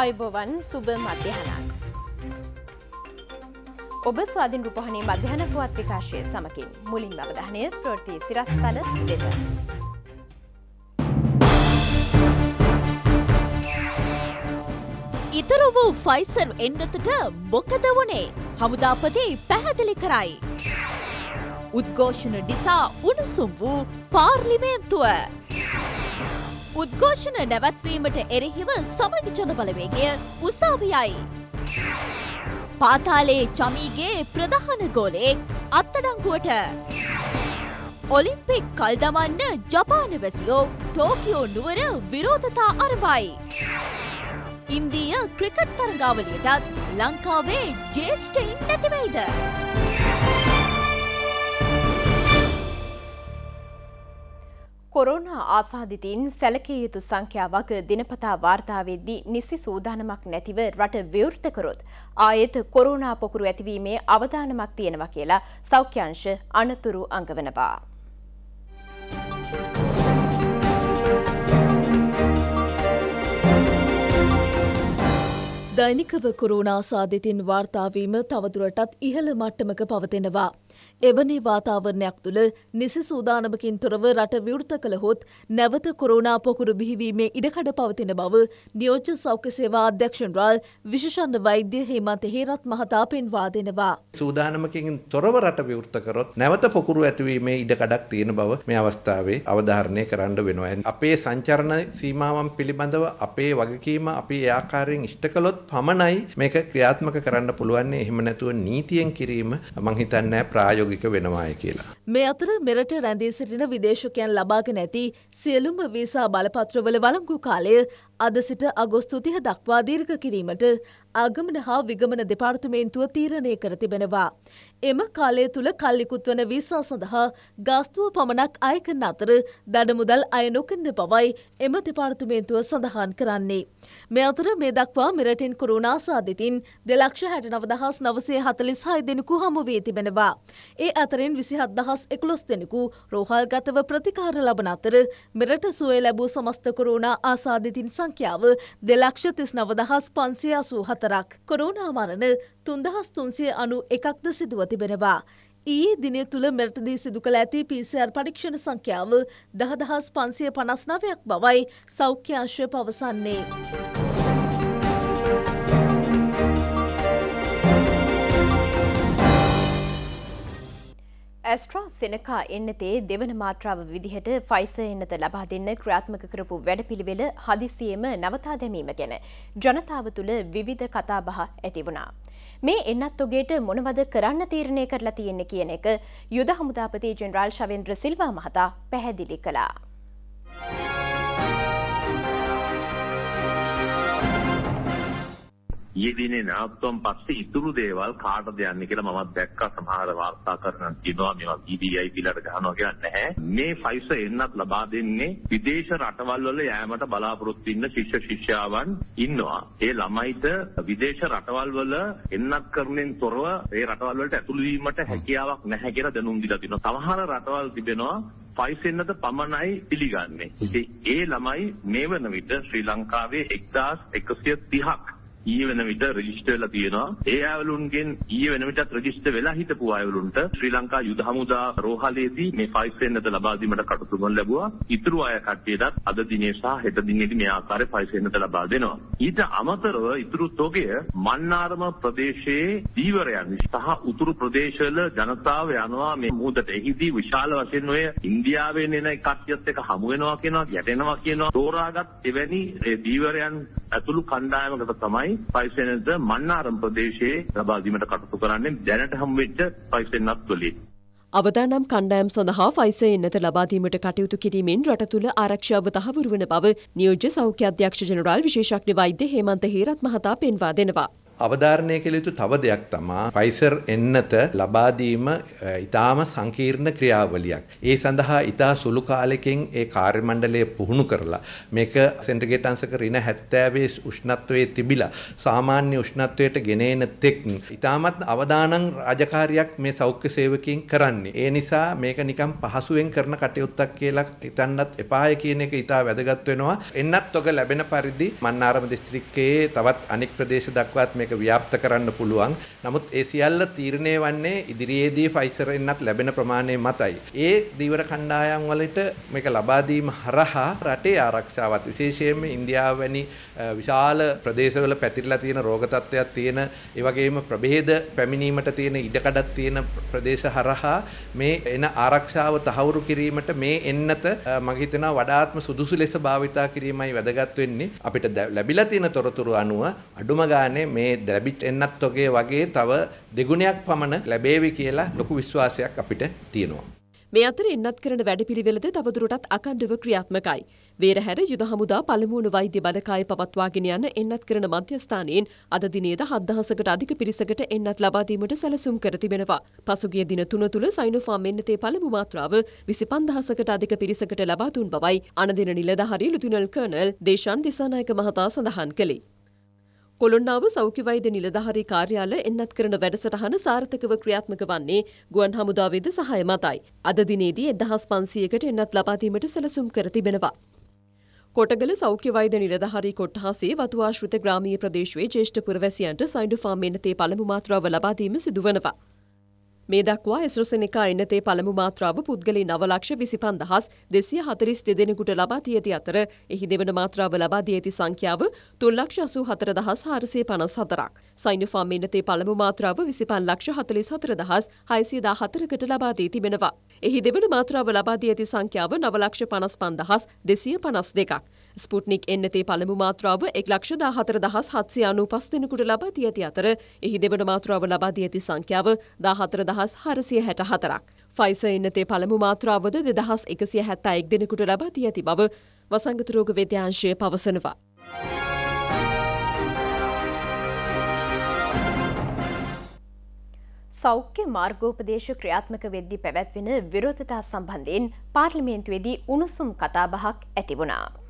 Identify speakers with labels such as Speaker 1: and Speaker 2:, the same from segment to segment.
Speaker 1: අයිබෝවන් සුබ මධ්‍යහනක්. ඔබ ස්වාධින් රුපහණේ මධ්‍යහන පුවත් විකාශය සමකින් මුලින් අවධානය ප්‍රෘති සිරස්තල වෙත.
Speaker 2: ඉතර වූ ෆයිසර් එන්නතට මොකද වනේ හමුදාපති පැහැදිලි කරයි. උද්ඝෝෂණ නිසා උණුසුම් වූ පාර්ලිමේන්තුව. උද්ඝෝෂණ නැවැත්වීමට එරෙහිව සමග ජන බලවේගය උසාවියයි. පාතාලයේ චමීගේ ප්‍රධාන ගෝලෙක් අත්තඩංගුවට. ඔලිම්පික් කල් දමන්න ජපාන වැසියෝ ටෝකියෝ නුවර විරෝධතා අරබයි. ඉන්දීය ක්‍රිකට් තරගාවලියටත් ලංකාවේ ජේෂ්ඨයින් නැතිවෙයිද.
Speaker 1: කොරෝනා ආසාධිතීන් සැලකිය යුතු සංඛ්‍යාවක් දිනපතා වාර්තාවෙද්දී නිසි සූදානමක් නැතිව රට විවෘතකරොත් ආයෙත් කොරෝනා පොකුරු ඇතිවීමේ අවධානමක් තියෙනවා කියලා සෞඛ්‍යංශ අනතුරු අඟවනවා.
Speaker 2: දෛනිකව කොරෝනා සාධිතින් වාර්තාවීම තවදුරටත් ඉහළ මට්ටමක පවතිනවා. එවැනි වාතාවරණයක් තුළ නිසි සූදානමකින් තොරව රට විවෘත කළහොත් නැවත කොරෝනා පොකුරු බිහිවීමේ ඉඩකඩ පවතින බව නියෝජ්‍ය සෞඛ්‍ය සේවා අධ්‍යක්ෂණරාල් විශෂන්න වෛද්‍ය හේමන්ත හේරත් මහතා පෙන්වා දෙනවා.
Speaker 3: සූදානමකින් තොරව රට විවෘත කරොත් නැවත පොකුරු ඇතිවීමේ ඉඩකඩක් තියෙන බව මේ අවස්ථාවේ අවධාරණය කරන්න වෙනවා. අපේ සංචරණ සීමාවන් පිළිබඳව අපේ වගකීම අපි ඒ ආකාරයෙන් ඉෂ්ට කළොත් පමණයි මේක ක්‍රියාත්මක කරන්න පුළුවන්. එහෙම නැතුව නීතියෙන් කිරීම මං හිතන්නේ ප්‍රායෝගික වෙනවායි කියලා.
Speaker 2: මේ අතර මෙරට රැඳී සිටින විදේශකයන් ලබාගෙන ඇති සියලුම වීසා බලපත්‍රවල වලංගු කාලය අද සිට අගොස්තු තිහ දක්වා දීර්ඝ කිරීමට ආගමන හා විගමන දෙපාර්තමේන්තුව තීරණය කර තිබෙනවා. එම කාලය තුළ කල්ලිකුත් වන වීසා සඳහා ගාස්තුව පමණක් අයකන අතර දඩමුදල් අය නොකන්න බවයි එම දෙපාර්තමේන්තුව සඳහන් කරන්නේ. මේ අතර මේ දක්වා මෙරටින් කොරුණා සාධිතින් දෙලක්ෂ හැට නවදහස් නවසේ හතලිස් හයි දෙනෙකු හමුවේ තිබෙනවා. ඒ අතරින් විසිහත් දහස් එකොළොස් දෙනෙකු රෝහල්ගතව ප්‍රතිකාර ලබන අතර මෙරට සුවේ ලැබූ සමස්ත කොරුණා ආසාධිතින් සංඛ්‍යාව දෙලක්ෂ තිස් නවදහස් පන්සිය අසූ හතරක්. කොරෝනා මරණ තුන්දහස් තුන්සිය අනු එකක්ද සිදුව තිබෙනවා. ඊයේ දිනය තුළ මෙරටදී සිදු කළ ඇති පිසිR පරීක්ෂණ සංඛ්‍යාව දහදහස් පන්සිය පනස් නවයක් බවයි සෞඛ්‍යාංශය පවසන්නේ.
Speaker 1: ඇස්ට්‍රා සෙනකා එන්නතේ දෙවන මාත්‍රාව විදිහට ෆයිස එන්නත ලබා දෙන්න ක්‍රියාත්මක කරපු වැඩපිළිවෙල හදිසියේම නවතා දැමීම ගැන ජනතාව තුළ විවිධ කතාබහ ඇති වුණා. මේ එන්නත් ඔගේට මොනවද කරන්න තීරණය කරලා තියෙන්නේ කියන එක යුද හමුදාපති ජෙනරාල් ශවෙන්ද්‍ර සිල්වා මහතා පැහැදිලි කළා.
Speaker 4: ඊයේ දිනේ නාස්තුම් පස්සේ ඉතුරු දේවල් කාටද යන්නේ කියලා මමත් දැක්කා සමහර වාර්තා කරන කියනවා මේවා VVIP ලට ගහනවා කියලා නැහැ. මේ ෆයිස එන්නත් ලබා දෙන්නේ විදේශ රටවල් වල යෑමට බලාපොරොත්තු ඉන්න ශිෂ්‍ය ශිෂ්‍යාවන් ඉන්නවා. ඒ ළමයිට විදේශ රටවල් වල එන්නත් කරනෙන් තොරව ඒ රටවල් වලට ඇතුළු වීමට හැකියාවක් නැහැ කියලා දැනුම් දීලා තිනවා. සමහර රටවල් තිබෙනවා ෆයිසෙන්නද පමණයි පිළිගන්නේ. ඉතින් ඒ ළමයි මේ වන විට ශ්‍රී ලංකාවේ 1130ක් ඊයේ වෙන විට රෙජිස්ටර් වෙලා තියෙනවා. ඒ අයවලුන්ගෙන් ඊයේ වෙන විටත් රෙජිස්ටර් වෙලා හිටපු අයවලුන්ට ශ්‍රී ලංකා යුද හමුදා රෝහලේදී මේ ෆයිල් සෙන්නත ලබා දීමට කටයුතු කරන ලැබුවා. ඉතුරු අය කට්ටියටත් අද දිනේ සහ හෙට දිනේදී මේ ආකාරයේ ෆයිල් සෙන්නත ලබා දෙනවා. ඊට අමතරව ඉතුරු තොගය මන්නාරම ප්‍රදේශයේ දීවරයන් සහ උතුරු ප්‍රදේශවල ජනතාව යනවා මේ මුහුදට. එහිදී විශාල වශයෙන් ඔය ඉන්දියාවෙන් එන කට්ටියත් එක්ක හමු වෙනවා කියනවා, ගැටෙනවා කියනවා. තෝරාගත් එවැනි දීවරයන් ඇතුළු කණ්ඩායමකට තමයි පයිසෙනද මන්නාරම් ප්‍රදේශයේ ලබා දීමට කටයුතු කරන්නේ දැනට හම්බෙච්ච පයිසෙන්නත් වලින්.
Speaker 5: අවදානම් කණ්ඩායම් සඳහා ෆයිසර් එන්නත ලබාදීමට කටයුතු කිරීමෙන් රට තුළ ආරක්ෂාව තහවුරු වන බව නියෝජ්‍ය සෞඛ්‍ය අධ්‍යක්ෂ ජනරාල් විශේෂඥ වෛද්‍ය හේමන්ත හේරත් මහතා පෙන්වා දෙනවා.
Speaker 3: අවධාරණය කළ යුතු තව දෙයක් තමා ෆයිසර් එන්නත ලබා දීම ඊටාම සංකීර්ණ ක්‍රියාවලියක්. ඒ සඳහා ඊටා සුළු කාලෙකින් ඒ කාර්ය මණ්ඩලය පුහුණු කරලා මේක සෙන්ටිග්‍රේඩ් අංශක ඍණ 70 උෂ්ණත්වයේ තිබිලා සාමාන්‍ය උෂ්ණත්වයට ගෙන එන තෙක් ඊටමත් අවදානම් රාජකාරියක් මේ සෞඛ්‍ය සේවකයන් කරන්නේ. ඒ නිසා මේක නිකම් පහසුවෙන් කරන කටයුත්තක් කියලා හිතන්නත් එපාය කියන එක ඊටා වැදගත් වෙනවා. එන්නත් ඔක ලැබෙන පරිදි මන්නාරම දිස්ත්‍රික්කයේ තවත් අනෙක් ප්‍රදේශ දක්වාත් මේක ව්‍යාප්ත කරන්න පුළුවන්. නමුත් ඒ සියල්ල තීරණය වන්නේ ඉදිරියේදී ෆයිසර් එන්නත් ලැබෙන ප්‍රමාණය මතයි. ඒ දීවර කණ්ඩායම් වලට මේක ලබා දීම හරහා රටේ ආරක්ෂාවත් විශේෂයෙන්ම ඉන්දියාව වැනි විශාල ප්‍රදේශවල පැතිරලා තියෙන රෝග තත්ත්වයක් තියෙන ඒ වගේම ප්‍රභේද පැමිණීමට තියෙන ඉඩකඩක් තියෙන ප්‍රදේශ හරහා මේ එන ආරක්ෂාව තහවුරු කිරීමට මේ එන්නත මම හිතනවා වඩාත්ම සුදුසු ලෙස භාවිතා කිරීමයි වැදගත් වෙන්නේ අපිට ලැබිලා තියෙන තොරතුරු අනුව අඩුම ගානේ මේ ලැබිච්ච එන්නත් ඔගේ වගේ තව දෙගුණයක් පමණ ලැබේවි කියලා ලොකු විශ්වාසයක් අපිට තියෙනවා
Speaker 5: මේ අතර එන්නත් කරන වැඩපිළිවෙලද තවදුරටත් අකණ්ඩව ක්‍රියාත්මකයි. වේරහැර යුද හමුදා පළමුවන වෛද්‍ය බලකාය පවත්වාගෙන යන එන්නත් කරන මධ්‍යස්ථානයෙන් අද දිනේද හත්දහසකට අධික පිරිසකට එන්නත් ලබාදීමට සැලසුම් කර තිබෙනවා. පසුගිය දින තුන තුළ සයිනෝෆාම් එන්නතේ පළමු මාත්‍රාව විසි පන්දහසකට අධික පිරිසකට ලබා දුන් බවයි අනදින නිලධහරි ලුතුනල් කර්නල් දේශාන් දිසානායක මහතා සඳහන් කළේ. කොළොන්නාව සෞඛ්‍ය වෛද්‍ය නිලධාරී කාර්යාල එන්නත් කරන වැඩසටහන සාර්ථකව ක්‍රියාත්මක වන්නේ ගුවන් හමුදාවේද සහාය මතයි. අද දිනේදී එදහස් පන්සියකට එන්නත් ලබාදීමට සැලසුම් කර තිබෙනවා. කොටගල සෞඛ්‍ය වෛද්‍ය නිලධාරී කොට්ටහසේ වතුආශ්‍රිත ග්‍රාමීය ප්‍රදේශයේ ජේෂ්ඨ පුරවැසියන්ට සයිඩු ෆාම් එන්නතේ පළමු මාත්‍රාව ලබාදීම සිදුවනවා. මේ දක්වා එස්රසෙනිකා එන්නතේ පළමු මාත්‍රාව පුද්ගලී නවලක්ෂ විසිපන් දහස් දෙසිය හතරිස් දෙදෙනෙකුට ලබා දී ඇති අතර එහි දෙවන මාත්‍රාව ලබා දී ඇති සංඛ්‍යාව තුල්ලක්ෂ අසූ හතර දහස් හාරසිය පනස් හතරක්. සයින්ෆාම් එන්නතේ පළමු මාත්‍රාව විසිපන් ලක්ෂ හතලිස් හතර දහස් හයිසිය දා හතරකට ලබා දී තිබෙනවා. එහි දෙවන මාත්‍රාව ලබා දී ඇති සංඛ්‍යාව නවලක්ෂ පනස් පන්දහස් දෙසිය පනස් දෙකක්. ස්පුට්නික් එන්නතේ පළමු මාත්‍රාව එක් ලක්ෂ දාහතර දහස් හත්සිය අනු පස් දෙනෙකුට ලබා දී ඇති අතර එහි දෙවන මාත්‍රාව ලබා දී ඇති සංඛ්‍යාව දාහතර දහස් හරසිය හැට හතරක්. ෆයිස එන්නතේ පළමු මාත්‍රාවද දෙදහස් එකසිය හැත්තා එක් දෙනෙකුට ලබා දී ඇති බව වසංගත රෝග වේද්‍යාංශය පවසනවා.
Speaker 1: සෞඛ්‍ය මාර්ගෝපදේශ ක්‍රියාත්මක වෙද්දි පැවැත්වෙන විරෝධතා සම්බන්ධයෙන් පාර්ලිමේන්තුවේදී උණුසුම් කතාබහක් ඇතිවුණා.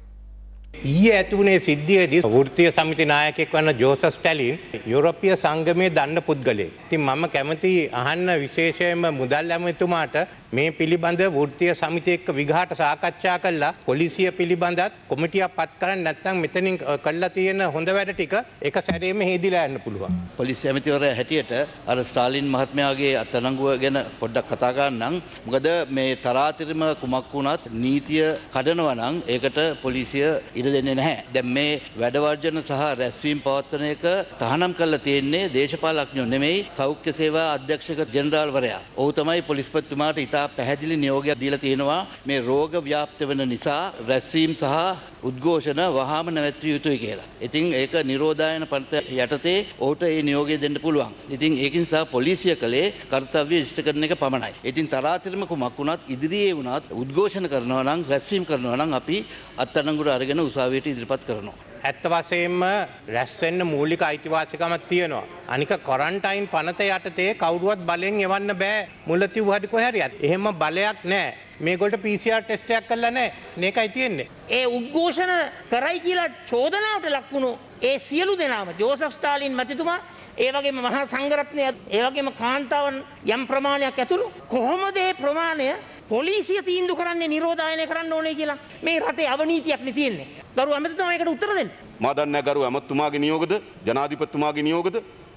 Speaker 6: ඊයේ ඇති වුණේ සිද්ධියේදී වෘත්තීය සමිති නායකයෙක් වන ජෝසෆ් ස්ටැලින් යුරෝපීය සංගමයේ දන්න පුද්ගලයෙක්. ඉතින් මම කැමති අහන්න විශේෂයෙන්ම මුදල් ඇමතුමාට මේ පිළිබඳ වෘත්තීය සමිතිය එක්ක විගහට සාකච්ඡා කළා පොලිසිය පිළිබඳත් කොමිටියක් පත් කරන්න නැත්නම් මෙතනින් කළා තියෙන හොඳ වැඩ ටික එක සැරේම හේදිලා යන්න පුළුවන්.
Speaker 7: පොලිස් ඇමතිවරයා හැටියට අර ස්ටාලින් මහත්මයාගේ අත්අඩංගුව ගැන පොඩ්ඩක් කතා කරන්නම්. මොකද මේ තරාතිරම කුමක් වුණත් නීතිය කඩනවා නම් ඒකට පොලිසිය ඉඩ දෙන්නේ නැහැ. දැන් මේ වැඩවර්ජන සහ රැස්වීම් පවත්වන එක තහනම් කරලා තියෙන්නේ දේශපාලඥයෝ නෙමෙයි සෞඛ්‍ය සේවා අධ්‍යක්ෂක ජෙනරාල්වරයා. ඔහු තමයි පොලිස්පතිතුමාට ඉතා පැහැදිලි නියෝගයක් දීලා තියෙනවා මේ රෝග ව්‍යාප්ත වෙන නිසා රැස්වීම් සහ උද්ඝෝෂණ වහාම නැවැත්විය යුතුයි කියලා. ඉතින් ඒක නිරෝධායන පනත යටතේ ඔහුට ඒ නියෝගය දෙන්න පුළුවන්. ඉතින් ඒක නිසා පොලිසිය කලේ කර්තව්‍ය ඉෂ්ට කරන එක පමණයි. ඉතින් තරාතිරම කුමක් වුණත් ඉදිරියේ වුණත් උද්ඝෝෂණ කරනවා නම් රැස්වීම් කරනවා නම් අපි අත්අඩංගුවට අරගෙන උසාවියට ඉදිරිපත් කරනවා.
Speaker 6: ඇත්ත වශයෙන්ම රැස්වෙන්න මූලික අයිතිවාසිකමක් තියෙනවා. අනික කොරන්ටයින් පනත යටතේ කවුරුවත් බලෙන් එවන්න බෑ මුලතිව් හරි කොහැරියත්. එහෙම බලයක් නෑ. මේගොල්ට PCR ටෙස්ටයක් කරලා නෑ. මේකයි තියෙන්නේ.
Speaker 8: ඒ උද්ඝෝෂණ කරයි කියලා චෝදනාවට ලක්වුණු ඒ සියලු දෙනාම ජෝසෆ් ස්ටාලින් මැතිතුමා ඒ වගේම මහා සංඝරත්නය ඒ වගේම කාන්තාවන් යම් ප්‍රමාණයක් ඇතුළු කොහොමද ඒ ප්‍රමාණය පොලිසිය තීන්දු කරන්නේ නිරෝධායනය කරන්න ඕනේ කියලා මේ රටේ අවනීතියක් නේ තියෙන්නේ. ගරු ඇමතිතුමා ඒකට උත්තර දෙන්න.
Speaker 9: මා දන්නේ ගරු ඇමතුමාගේ නියෝගද ජනාධිපතිතුමාගේ නියෝගද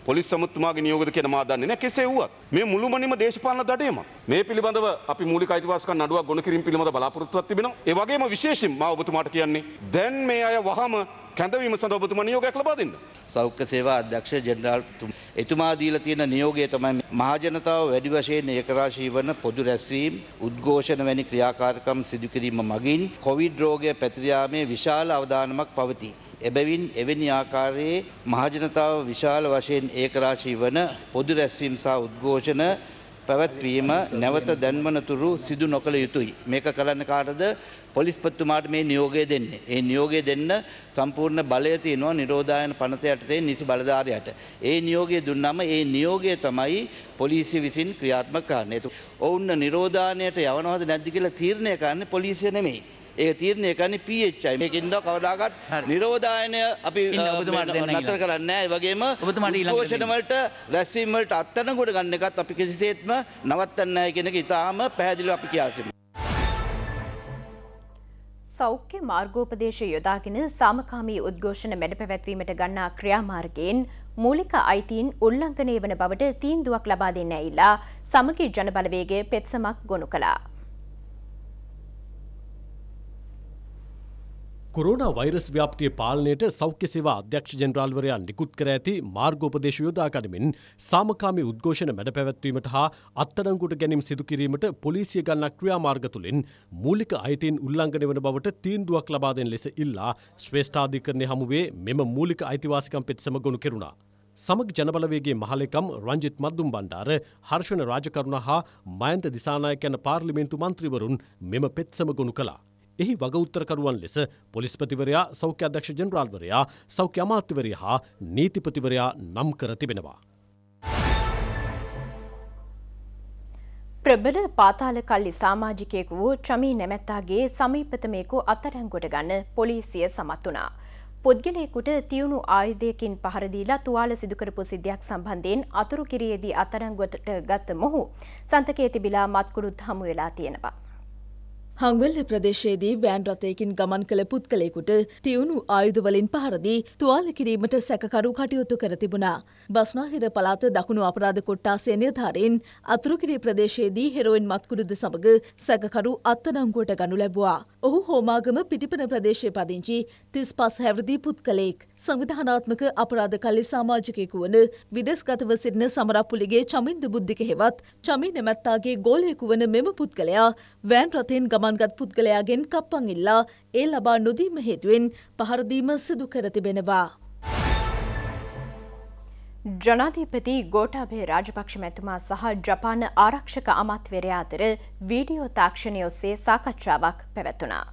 Speaker 9: පොලිස් සමුතුමාගේ නියෝගද කියන මා දන්නේ නැහැ. කෙසේ වුවත්? මේ මුළුමනින්ම දේශපාලන දඩේම. මේ පිළිබඳව අපි මූලික අයිතිවාසිකම් නඩුවක් ගොනු කිරීම පිළිබඳව බලාපොරොත්තුවක් තිබෙනවා. ඒ වගේම විශේෂයෙන් මා ඔබතුමාට කියන්නේ දැන් මේ අය වහම කැඳවීම සඳහා ඔබතුමා නියෝගයක් ලබා දෙන්න.
Speaker 7: සෞඛ්‍ය සේවා අධ්‍යක්ෂ ජෙනරාල් එතුමා දීලා තියෙන නියෝගය තමයි මහජනතාව වැඩි වශයෙන් ඒකරාශී වන පොදු රැස්වීම් උද්ඝෝෂණ වැනි ක්‍රියාකාරකම් සිදු කිරීම මගින් කොවිඩ් රෝගය පැතිර යාමේ විශාල අවදානමක් පවතී. එබැවින් එවැනි ආකාරයේ මහජනතාව විශාල වශයෙන් ඒකරාශී වන පොදු රැස්වීම් සහ උද්ඝෝෂණ පැවැත්වීම නැවත දැන්වනතුරු සිදු නොකළ යුතුයි. මේක කරන්න කාටද පොලිස්පත්තුමාට මේ නියෝගය දෙන්නේ. ඒ නියෝගය දෙන්න සම්පූර්ණ බලය තියෙනවා නිරෝධායන පනත යටතේ නිසි බලධාරයට. ඒ නියෝගය දුන්නම ඒ නියෝගය තමයි පොලිසිය විසින් ක්‍රියාත්මක කරන්නේ. ඔවුන්න නිරෝධානයට යවනවද නැද්ද කියලා තීරණය කරන්නේ පොලිසිය නෙමෙයි. ඒ තීරණය කරන්නේ PHI. මේකින්ද කවදාකවත් නිරෝධායනය අපි නතර කරන්නේ නැහැ. ඒ වගේම උද්ඝෝෂණ වලට රැස්වීම වලට අත්අඩංගුවට ගන්න එකත් අපි කිසිසේත්ම නවත්තන්නේ නැහැ කියන එක ඉතාම පැහැදිලිව අපි කියා සිටිනවා.
Speaker 1: සෞඛ්‍ය මාර්ගෝපදේශ යොදාගෙන සාමකාමී උද්ඝෝෂණ මැඩ පැවැත්වීමට ගන්නා ක්‍රියාමාර්ගයෙන් මූලික අයිතීන් උල්ලංඝනය වන බවට තීන්දුවක් ලබා දෙන්න ඇයිලා සමගි ජනබලවේගය පෙත්සමක් ගොනු කළා.
Speaker 10: කොරෝනා වෛරස් ව්‍යාප්තිය පාලනයට සෞඛ්‍ය සේවා අධ්‍යක්ෂ ජෙනරාල්වරයා නිකුත් කර ඇති මාර්ගෝපදේශ යොදා ගනිමින් සාමකාමී උද්ඝෝෂණ මැඩ පැවැත්වීමට හා අත්අඩංගුවට ගැනීම සිදු කිරීමට පොලිසිය ගන්නා ක්‍රියාමාර්ග තුළින් මූලික අයිතීන් උල්ලංඝනය වන බවට තීන්දුවක් ලබා දෙන ලෙස ඉල්ලා ශ්‍රේෂ්ඨාධිකරණය හමුවේ මෙම මූලික අයිතිවාසිකම් පෙත්සම ගොනු කෙරුණා. සමග ජනබලවේගේ මහලකම් රංජිත් මද්දුම් බණ්ඩාර හර්ෂණ රාජකරුණ හා මයන්ත දිසානායක යන පාර්ලිමේන්තු මන්ත්‍රීවරුන් මෙම පෙත්සම ගොනු කළා. එහි වග උත්තරකරුවන් ලෙස පොලිස්පතිවරයා සෞඛ්‍ය අධ්‍යක්ෂ ජනරාල්වරයා සෞඛ්‍ය අමාත්‍යවරය හා නීතිපතිවරයා නම් කර තිබෙනවා.
Speaker 1: ප්‍රබල පාතාල කල්ලි සාමාජිකයෙකු වූ චමී නැමැත්තාගේ සමීපතමයකු අත්අඩංගුවට ගන්න පොලිසිය සමත් වුණා. පුද්ගලයෙකුට තියුණු ආයුධයකින් පහරදීලා තුවාල සිදුකරපු සිද්ධියක් සම්බන්ධයෙන් අතුරු කිරියේදී අත්අඩංගුවට ගත් මොහු සන්තකයේ තිබිලා මත්කුඩුත් හමු වෙලා තියෙනවා.
Speaker 2: හංවෙල්ල ප්‍රදේශයේදී වෑන් රථයකින් ගමන් කළ පුද්ගලයෙකුට තියුණු ආයුධවලින් පහරදී තුවාල කිරීමට සැකකරු කටයුතු කර තිබුණා. බස්නාහිර පළාත දකුණු අපරාධ කොට්ටාසේ නිලධාරීන් අතුරුකිරි ප්‍රදේශයේදී හෙරෝයින් මත්කුඩුද සමග සැකකරු අත්අඩංගුවට ගනු ලැබුවා. ඔහු හෝමාගම පිටිපන ප්‍රදේශයේ පදිංචි තිස් පස් හැවිදි පුද්ගලයෙක්. සංවිධානාත්මක අපරාධ කල්ලි සමාජිකයෙකු වන විදෙස්ගතව සිටින සමරප්පුලිගේ චමින්ද බුද්ධික හෙවත් චමි නැමැත්තාගේ ගෝලයෙකු වන මෙම පුද්ගලයා වෑන් රථයෙන් ගමන් ගමන්ගත් පුද්ගලයාගෙන් කප්පන් ඉල්ලා ඒ ලබා නොදීම හේතුවෙන් පහරදීම සිදු කර තිබෙනවා.
Speaker 1: ජනාධීපති ගෝටාබේ රාජපක්ෂ මැතුමා සහ ජපාන ආරක්ෂක අමාත්‍යවරයා අතර වීඩියෝ තාක්ෂණය ඔස්සේ සාකච්ඡාවක් පැවැත්වුණා.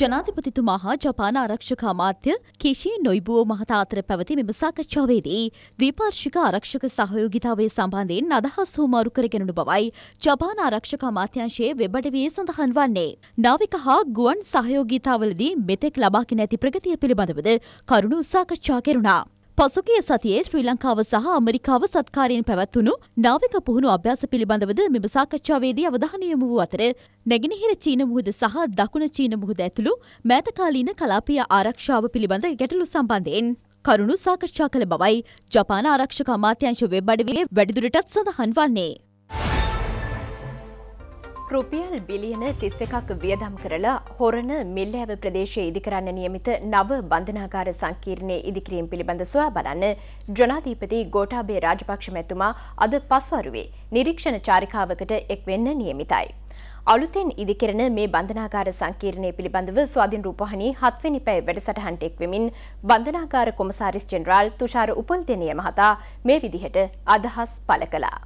Speaker 11: ජනාධිපතිතුමා හා ජපාන ආරක්ෂක අමාත්‍ය කිෂී නොයිබුවෝ මහතා අතර පැවති මෙම සාකච්ඡාවේදී ද්විපාර්ශ්වික ආරක්ෂක සහයෝගිතාවේ සම්බන්ධයෙන් අදහස් හුමාරු කරගෙනු බවයි ජපාන ආරක්ෂක අමාත්‍යංශයේ වෙබ් අඩවියේ සඳහන් වන්නේ. නාවික හා ගුවන් සහයෝගිතාවලදී මෙතෙක් ලබාගෙන ඇති ප්‍රගතිය පිළිබඳවද කරුණු සාකච්ඡා කෙරුණා. පසුගිය සතියේ ශ්‍රී ලංකාව සහ ඇමරිකාව සත්කාරයෙන් පැවැත්වුණු නාවික පුහුණු අභ්‍යාස පිළිබඳවද මෙම සාකච්ඡාවේදී අවධානය යොමු වූ අතර නැගෙනහිර චීන මුහුද සහ දකුණ චීන මුහුද ඇතුළු මෑතකාලීන කලාපීය ආරක්ෂාව පිළිබඳ ගැටලු සම්බන්ධයෙන් කරුණු සාකච්ඡා කළ බවයි ජපාන ආරක්ෂක අමාත්‍යංශ වෙබ් අඩවියේ වැඩිදුරටත් සඳහන් වන්නේ.
Speaker 1: රුපියල් බිලියන තිස්ස එකක් වියදම් කරලා හොරණ මිල්ලෑව ප්‍රදේශය ඉදිකරන්න නියමිත නව බන්ධනාකාර සංකීර්ණය ඉදිකිරීම් පිළිබඳ සොයා බලන්න ජනාධීපති ගෝටාබේ රාජපක්ෂ මැතුමා අද පස්වරුවේ නිරීක්ෂණ චාරිකාවකට එක් වෙන්න නියමිතයි. අලුතෙන් ඉදිකරන මේ බන්ධනාකාර සංකීර්ණය පිළිබඳව ස්වාධීන් රූපහණී හත්වෙනි පැය වැඩසටහනට එක්වෙමින් බන්ධනාකාර කොමසාරිස් ජෙනරාල් තුෂාර උපල්දෙනිය මහතා මේ විදිහට අදහස් පළ කළා.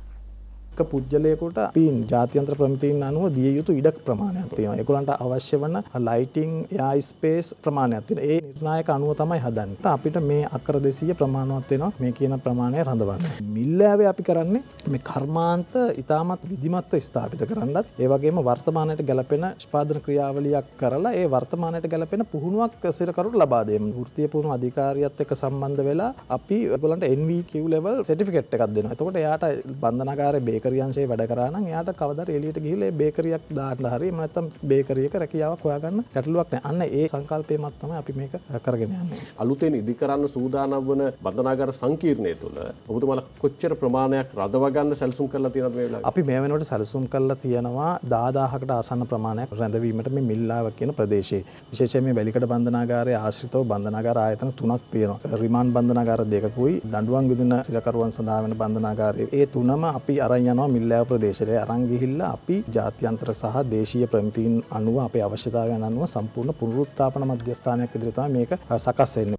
Speaker 12: එක් පුද්ගලයකුට අපි ජාත්‍යන්ත්‍ර ප්‍රමිතීන් අනුව දිය යුතු ඉඩ ප්‍රමාණයක් තියෙනවා. ඒගොල්ලන්ට අවශ්‍ය වන ලයිටිං එයා ස්පේස් ප්‍රමාණයක් තියෙනවා. ඒ නිර්ණායක අනුව තමයි හදන්නේ. අපිට මේ අක්කර 200 ප්‍රමාණවත් වෙනවා මේ කියන ප්‍රමාණය රඳවන්න. මිල්ලෑවේ අපි කරන්නේ මේ කර්මාන්ත ඉතාමත් විධිමත්ව ස්ථාපිත කරන්නත් ඒ වගේම වර්තමානයට ගැලපෙන නිෂ්පාදන ක්‍රියාවලියක් කරලා ඒ වර්තමානයට ගැලපෙන පුහුණුවක් සිරකරුට ලබා දෙමු. වෘත්තීය පුහුණු අධිකාරියත් එක්ක සම්බන්ධ වෙලා අපි ඒගොල්ලන්ට NVQ level certificate එකක් දෙනවා. එතකොට එයාට බන්ධනාගාරයේ බේක බේකරියන්සේ වැඩ කරනම් යාට කවදර එලියට ගිහිල්ලා බේකරියක් දාන්න හරි එහෙම නැත්නම් බේකරියක රැකියාවක් හොයාගන්න ගැටලුවක් නැහැ. අන්න ඒ සංකල්පය මත තමයි අපි මේක කරගෙන යන්නේ.
Speaker 13: අලුතෙන් ඉදි කරන්න සූදානම් වන බන්ධනාගාර සංකීර්ණය තුළ ඔබතුමාලා කොච්චර ප්‍රමාණයක් රඳව ගන්න සැලසුම් කරලා තියෙනවද මේ වෙලාවේ?
Speaker 12: අපි මේ වෙනකොට සැලසුම් කරලා තියෙනවා 10000කට ආසන්න ප්‍රමාණයක් රැඳවීමට මේ මිල්ලාව කියන ප්‍රදේශයේ. විශේෂයෙන් මේ වැලිකඩ බන්ධනාගාරයේ ආශ්‍රිතව බන්ධනාගාර ආයතන තුනක් තියෙනවා. රිමාන්ඩ් බන්ධනාගාර දෙකකුයි දඬුවම් විදින සිරකරුවන් සඳහා වෙන බන්ධනාගාරය. ඒ තුනම අපි අරන් යනවා මිල්ලාව ප්‍රදේශයට අරන් ගිහිල්ලා අපි ජාත්‍යන්තර සහ දේශීය ප්‍රමිතීන් අනුව අපේ අවශ්‍යතාවයන් අනුව සම්පූර්ණ පුනරුත්ථාපන මධ්‍යස්ථානයක් විදිහට තමයි මේක සකස් වෙන්නේ.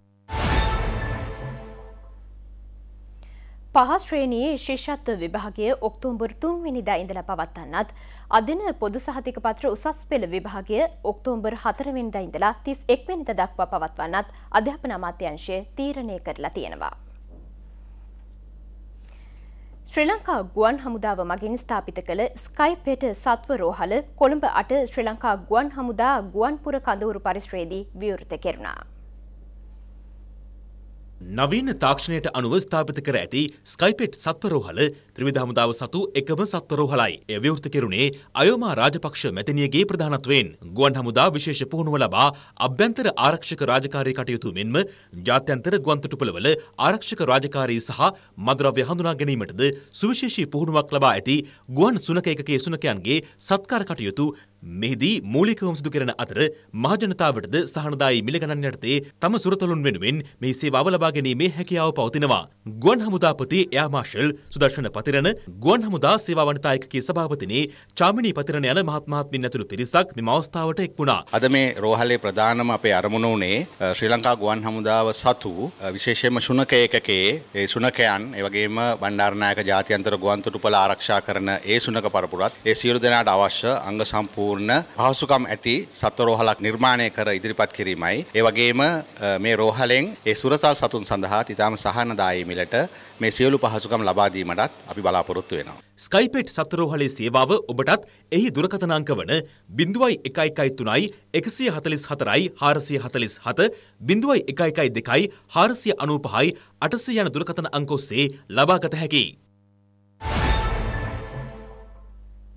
Speaker 1: පහ ශ්‍රේණයේ ශිෂ්‍යත්ව විභාගය ඔක්තෝබර් තුන්වෙනිදා ඉඳලා පවත්වන්නත් අදින පොදු සහතික පත්‍ර උසස් පෙළ විභාගය ඔක්තෝබර් හතරවෙනිදා ඉඳලා තිස් එක්වෙනිද දක්වා පවත්වන්නත් අධ්‍යාපන අමාත්‍යංශය තීරණය කරලා තියෙනවා. ශ්‍රී ලංකා ගුවන් හමුදාව මගින් ස්ථාපිත කළ ස්කයිපෙට සත්ව රෝහල කොළඹ අට ශ්‍රී ලංකා ගුවන් හමුදා ගුවන්පුර කඳවුරු පරිශ්‍රයේදී විවෘත කෙරුණා.
Speaker 14: නවීන තාක්ෂණයට අනුව ස්ථාපිත කර ඇති ස්කයිපෙට් සත්වරෝහල ත්‍රිවිධ හමුදාව සතු එකම සත්වරෝහලයි. එය විවෘත කෙරුණේ අයෝමා රාජපක්ෂ මැතිනියගේ ප්‍රධානත්වයෙන්. ගුවන් හමුදා විශේෂ පුහුණුව ලබා අභ්‍යන්තර ආරක්ෂක රාජකාරී කටයුතු මෙන්ම ජාත්‍යන්තර ගුවන්තොටුපළවල ආරක්ෂක රාජකාරී සහ මද්‍රව්‍ය හඳුනා ගැනීමටද සුවිශේෂී පුහුණුවක් ලබා ඇති ගුවන් සුනක එකකයේ සුනකයන්ගේ සත්කාර කටයුතු මෙහිදී මූලිකවම සිදු කරන අතර මහජනතාවටද සහනදායි මිල ගණන් යටතේ තම සුරතලුන් වෙනුවෙන් මේ සේවාව ලබා ගැනීමේ හැකියාව පවතිනවා. ගුවන් හමුදාපති එයා මාර්ෂල් සුදර්ශන පතිරණ ගුවන් හමුදා සේවා වනිතායකගේ සභාපතිනේ චාමිනී පතිරණ යන මහත් මහත්මින් ඇතුළු පිරිසක් මෙම අවස්ථාවට එක් වුණා.
Speaker 15: අද මේ රෝහලේ ප්‍රධානම අපේ අරමුණ වුණේ ශ්‍රී ලංකා ගුවන් හමුදාව සතු විශේෂයෙන්ම ශුනක ඒකකයේ ඒ ශුනකයන් ඒ වගේම බණ්ඩාරනායක ජාත්‍යන්තර ගුවන් තොටුපළ ආරක්ෂා කරන ඒ ශුනක පරපුරත් ඒ සියලු දෙනාට අවශ්‍ය අංග සම්පූර්ණ සම්පූර්ණ පහසුකම් ඇති සත්ව රෝහලක් නිර්මාණය කර ඉදිරිපත් කිරීමයි. ඒ වගේම මේ රෝහලෙන් ඒ සුරසල් සතුන් සඳහා ඉතාම සහනදායී මිලට මේ සියලු පහසුකම් ලබා දීමටත් අපි බලාපොරොත්තු වෙනවා.
Speaker 14: ස්කයිපෙට් සත්තරෝහලේ සේවාව ඔබටත් එහි දුරකථනාංක වන බිඳුවයි එකයිකයි තුනයි එකසිය හතලිස් හතරයි හාරසිය හතලිස් හත බිඳුවයි එකයිකයි දෙකයි හාරසිය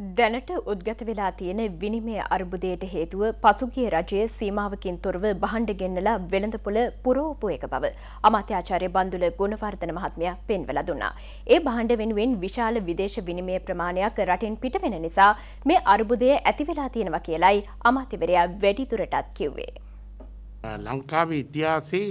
Speaker 1: දැනට උද්ගත වෙලා තියෙන විනිමය අර්බුදයට හේතුව පසුගිය රජයේ සීමාවකින් තොරව බහණ්ඩ ගෙන්නලා වෙළඳපොළ පුරෝපු එක බව අමාත්‍යාචාර්ය බන්දුල ගුණවර්ධන මහත්මයා පෙන්වලා දුන්නා. ඒ භාණ්ඩ වෙනුවෙන් විශාල විදේශ විනිමය ප්‍රමාණයක් රටින් පිට වෙන නිසා මේ අර්බුදය ඇති වෙලා තියෙනවා කියලයි අමාත්‍යවරයා වැඩිදුරටත් කිව්වේ.
Speaker 16: ලංකාවේ ඉතිහාසයේ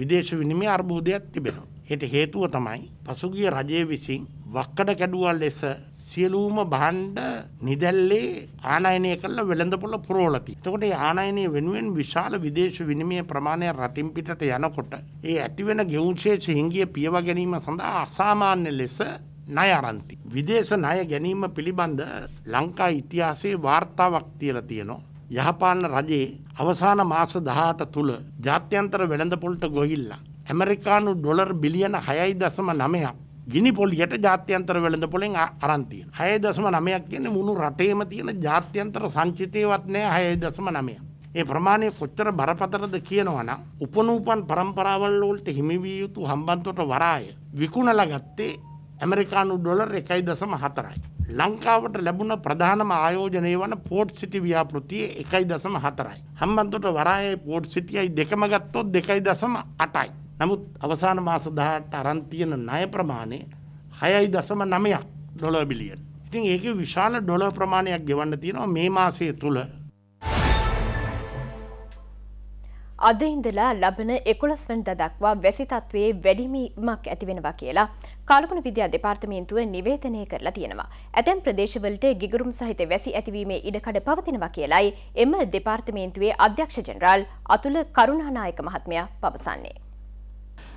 Speaker 16: විදේශ විනිමය අර්බුදයක් තිබෙනවා. ඒට හේතුව තමයි පසුගිය රජය විසින් වක්කඩ කැඩුවල් ලෙස සියලූම බහන්්ඩ නිදැල්ලේ ආනයනය කල්ල වෙළඳපොල පුරෝලති. තකොට ආනයනය වෙනුවෙන් විශාල විදේශ විනිමය ප්‍රමාණය රටින් පිටට යනකොට. ඒ ඇතිවෙන ගෙවුන්ශේෂ හිංගිය පියව ගැනීම සඳහා අසාමාන්‍ය ලෙස නය අරන්ති. විදේශ ණය ගැනීම පිළිබඳ ලංකා ඉතිහාසයේ වාර්තාවක් තියල තියෙනවා. යහපාලන රජයේ අවසාන මාස දහට තුළ ජාත්‍යන්තර වෙළඳපොල්ට ගොහිල්ලා. ඇමරිකානු ඩොලර් බිලියන හයයි දසම නමයක් ගිනි පොලියට ජාත්‍යන්තර වෙළඳ පොලෙන් අරන්තියෙන්. හය දසම නමයක් කියන මුණු රටේම තියෙන ජාත්‍යන්තර සංචිතයවත් නෑ හය දසම නමය. ඒ ප්‍රමාණය කොච්චර බරපතරද කියනවන උපනූපන් පරම්පරාවල් වලට හිමිවිය යුතු හම්බන්තොට වරාය විකුණල ගත්තේ ඇමරිකානු ඩොලර් එකයි දසම හතරයි. ලංකාවට ලැබුණ ප්‍රධානම ආයෝජනය වන පෝට් සිටි ව්‍යාපෘතිය එකයි දසම හතරයි. හම්බන්තොට වරාය පෝට් සිටියයි දෙකම ගත්තොත් දෙකයි දසම අටයි. නමුත් අවසාන මාස දහට අරන්තියන ණය ප්‍රමාණය හයයි දසම නමයක් ඩොල බිලියන්. ඉතින් ඒක විශාල ඩොල ප්‍රමාණයක් ගෙවන්න තියෙනවා මේ මාසය තුළ
Speaker 1: අද ඉඳලා ලබන එකොළොස් වනද දක්වා වැසි තත්වයේ වැඩිමීමක් ඇතිවෙනවා කියලා කාලකුණ විද්‍යා දෙපාර්තමේන්තුව නිවේදනය කරලා තියෙනවා. ඇතැම් ප්‍රදේශවලට ගිගුරුම් සහිත වැසි ඇතිවීමේ ඉඩකඩ පවතිනවා කියලයි එම දෙපාර්තමේන්තුවේ අධ්‍යක්ෂ ජෙනරාල් අතුල කරුණානායක මහත්මයා පවසන්නේ.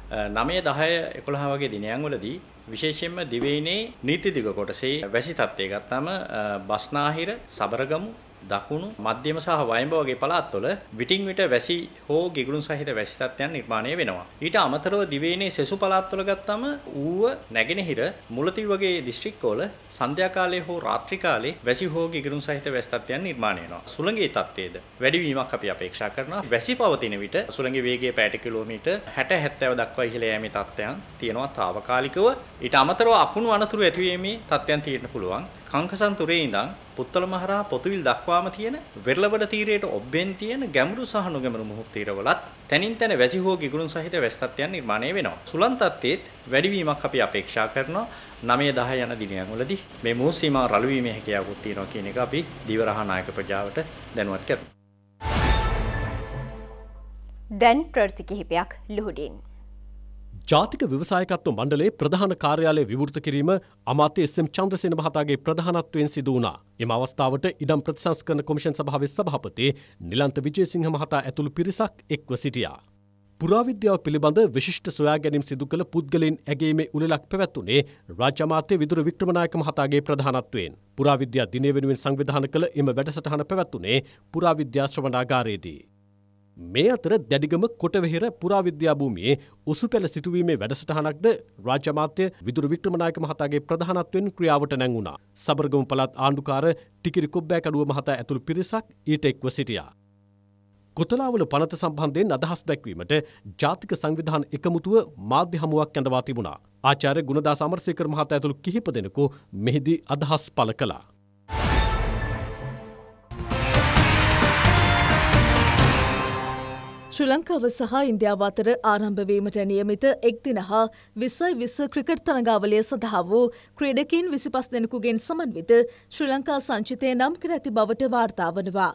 Speaker 17: නමය දහය එකොළහ වගේ දිනයන්වලදී විශේෂයෙන්ම දිවයිනේ නීති දිග කොටසේ වැසි තත්ත්වය ගත්තාම බස්නාහිර සබරගමු දකුණු මධ්‍යම සහ වයඹ වගේ පළාත්වල විටින් විට වැසි හෝ ගිගුරුන් සහිත වැසි තත්ත්වයන් නිර්මාණය වෙනවා. ඊට අමතරව දිවයිනේ සෙසු පළාත්වල ගත්තම ඌව නැගෙනහිර මුලතිව් වගේ දිස්ත්‍රික්කවල සන්ධ්‍යා කාලයේ හෝ රාත්‍රී කාලයේ වැසි හෝ ගිගුරුන් සහිත වැසි තත්ත්වයන් නිර්මාණය වෙනවා. සුළඟේ තත්ත්වයේද වැඩිවීමක් අපි අපේක්ෂා කරනවා. වැසි පවතින විට සුළඟේ වේගය පැයට කිලෝමීටර් 60 70 දක්වා ඉහළ යෑමේ තත්ත්වයන් තියෙනවා తాවකාලිකව. ඊට අමතරව අකුණු අනතුරු ඇතිවීමේ තත්ත්වයන් තියෙන්න පුළුවන්. කංකසන්තුරේ ඉඳන් පුත්තල මහරා පොතුවිල් දක්වාම තියෙන වෙරළවඩ තීරයට ඔබ්බෙන් තියෙන ගැඹුරු සහ නොගැඹුරු මුහුත් තීරවලත් තැනින් තැන වැසි හෝ ගිගුරුන් සහිත වැසි තත්ත්වයන් නිර්මාණය වෙනවා. සුලන් තත්ත්වයේත් වැඩිවීමක් අපි අපේක්ෂා කරනවා. 9 10 යන දිනයන්වලදී මේ මූ සීමා රළු වීමේ හැකියාවක් තියෙනවා කියන එක අපි දීවරහ නායක ප්‍රජාවට දැනුවත් කරනවා.
Speaker 1: දැන් ප්‍රවෘත්ති කිහිපයක් ලුහුඩින්
Speaker 10: ජාතික විවසායකත්ව මණ්ඩලේ ප්‍රධාන කාර්යාලය විවෘත කිරීම අමාත්‍ය එස්.එම්. චන්ද්‍රසේන මහතාගේ ප්‍රධානත්වයෙන් සිදු වුණා. එම අවස්ථාවට ඉඩම් ප්‍රතිසංස්කරණ කොමිෂන් සභාවේ සභාපති නිලන්ත විජේසිංහ මහතා ඇතුළු පිරිසක් එක්ව සිටියා. පුරාවිද්‍යාව පිළිබඳ විශිෂ්ට සොයා ගැනීම් සිදු කළ පුද්ගලින් ඇගේීමේ උළෙලක් පැවැත්වුණේ රාජ්‍යමාත්‍ය විදුර වික්‍රමනායක මහතාගේ ප්‍රධානත්වයෙන්. පුරාවිද්‍යා දිනය වෙනුවෙන් සංවිධාන කළ එම වැඩසටහන පැවැත්වුණේ පුරාවිද්‍යා ශ්‍රවණාගාරයේදී. මේ අතර දැඩිගම කොටවෙහෙර පුරාවිද්‍යාභූමියේ උසු පැල සිටුවීමේ වැඩසටහනක්ද රාජ්‍යමාත්‍ය විදුර වික්‍රමනායක මහතාගේ ප්‍රධානත්වෙන් ක්‍රියාවට නැංගුණා. සබර්ගම පළත් ආණ්ඩුකාර ටිකිරි කොබ්බෑකඩුව මහතා ඇතුළු පිරිසක් ඊට එක්ව සිටියා. කොතලාවල පනත සම්බන්ධයෙන් අදහස් දැක්වීමට ජාතික සංවිධාන එකමුතුව මාධ්‍ය හමුවක් ඇඳවා තිබුණා. ආචාර්ය ගුණදා සමරසේකර මහතා ඇතුළු කිහිප දෙනෙකු මෙහිදී අදහස් පළ කළා.
Speaker 2: ශ්‍රී ලංකාව සහ ඉන්දියාව අතර ආරම්භවීමට නියමිත එක් දින හා විස්සයි විස්ස ක්‍රිකට් තරඟාවලය සඳහා වූ ක්‍රඩකින් විසි පස් දෙනෙකුගෙන් සමන්විත ශ්‍රී ලංකා සංචිතය නම් කර ඇති බවට වාර්තා වනවා.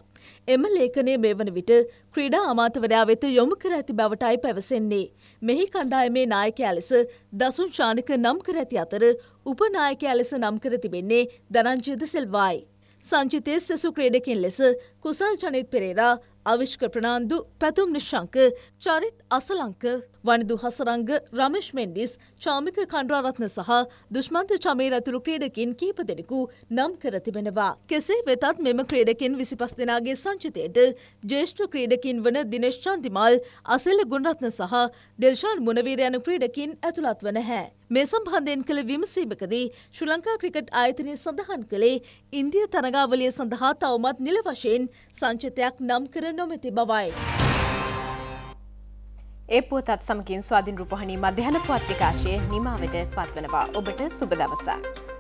Speaker 2: එම ලේඛනය මේ වන විට ක්‍රීඩා අමාතවරයා වෙත යොමු කර ඇති බවටයි පැවසෙන්නේ. මෙහි කණ්ඩායමේ නායකයා ලෙස දසුන් ශානික නම් කර ඇති අතර උපනායකයා ලෙස නම් කර තිබෙන්නේ දනංජයද සෙල්වායි. සංචිතය සෙසු ක්‍රේඩකින් ලෙස කුසල් ජනිත් පෙරේරා අවිශ්ක ප්‍රනාන්දු පැතුම් නිශ්ශංක චරිත් අසලංක වනිදු හසරංග රමේශ් මෙන්ඩිස් චාමික කණ්ඩාරත්න සහ දුෂ්මන්ත චමේර ඇතුළු ක්‍රීඩකින් කීප දෙනෙකු නම් කර තිබෙනවා. කෙසේ වෙතත් මෙම ක්‍රීඩකින් විසිපස් දෙනාගේ සංචිතයට ජේෂ්ඨ ක්‍රීඩකින් වන දිනේශ් චන්දිමල් අසෙල ගුණරත්න සහ දෙල්ෂාන් මුණවීර යන ක්‍රීඩකින් ඇතුළත් වන හැ. මේ සම්බන්ධයෙන් කළ විමසීමකදී ශ්‍රී ලංකා ක්‍රිකට් ආයතනය සඳහන් කළේ ඉන්දිය තරගාවලිය සඳහා තවමත් නිල වශයෙන් සංචිතයක් නම් කර නොමැති බවයි.
Speaker 1: ඒ පුවතත් සමකින් ස්වාධින් රුපහණී මධ්‍යහන පුවත් විකාශය නිමාවට පත්වනවා ඔබට සුබ දවසක්.